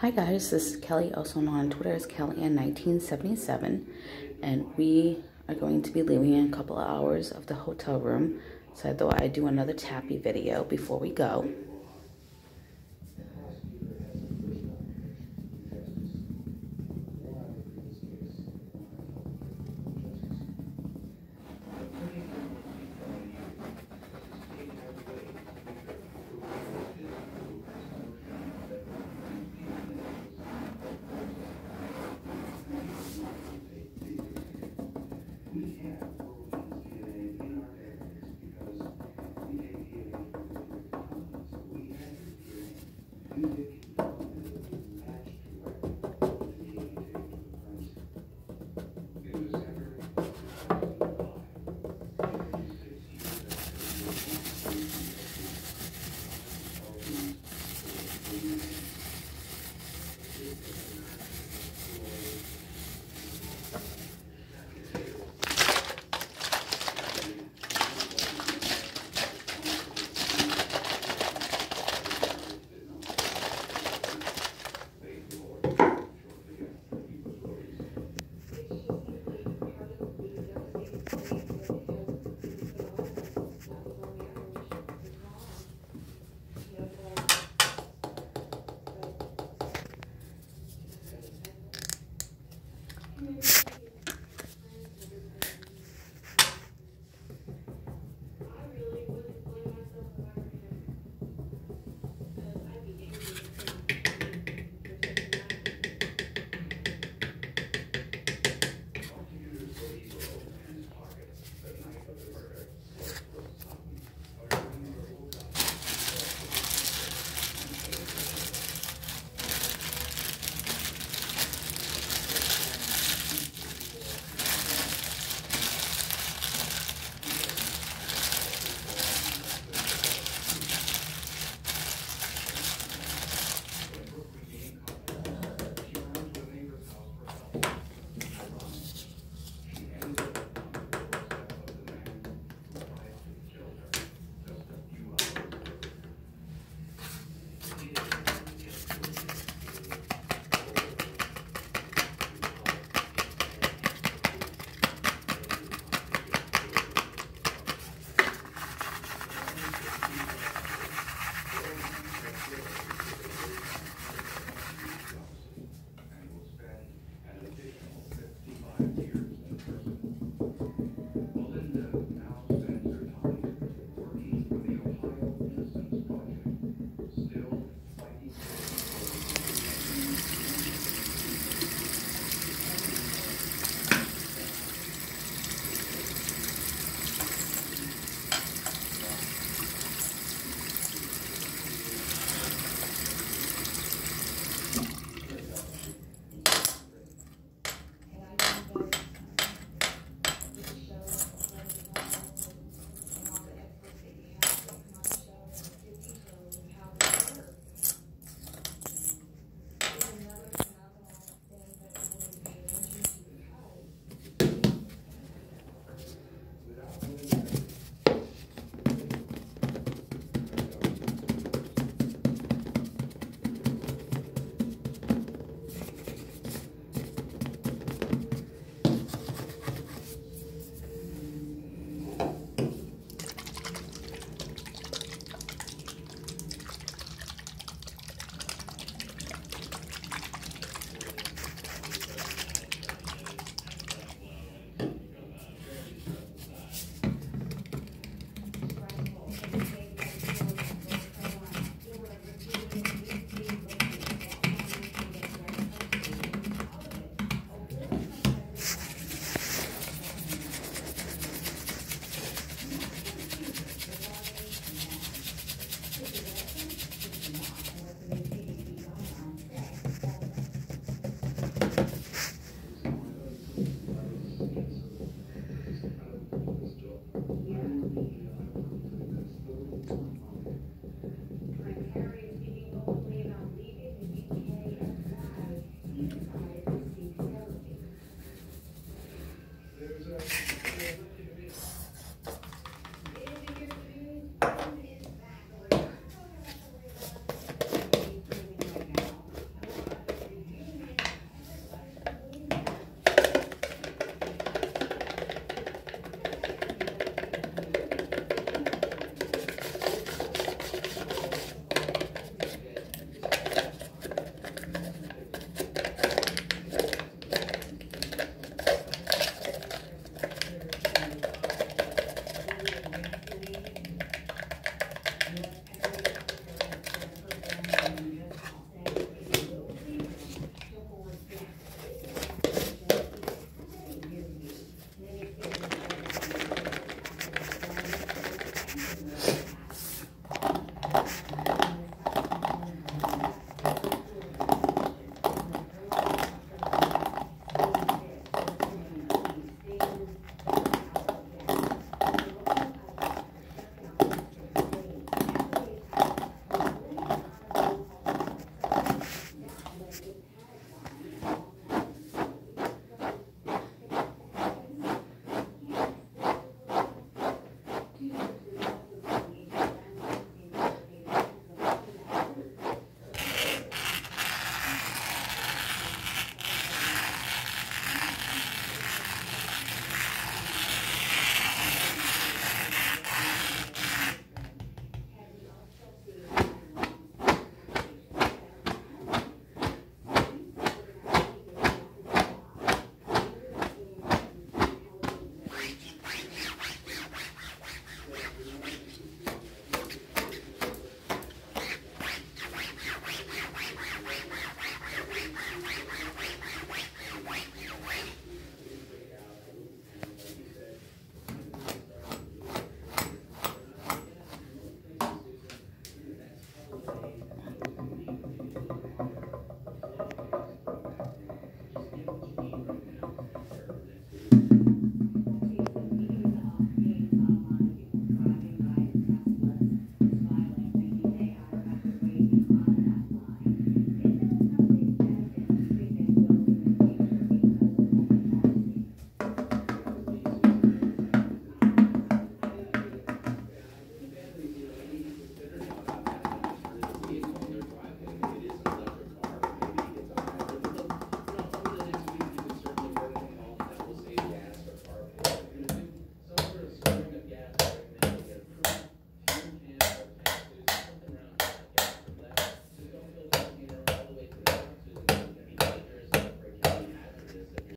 Hi guys, this is Kelly, also known on Twitter as KellyAnn1977, and we are going to be leaving in a couple of hours of the hotel room, so I thought I'd do another tappy video before we go.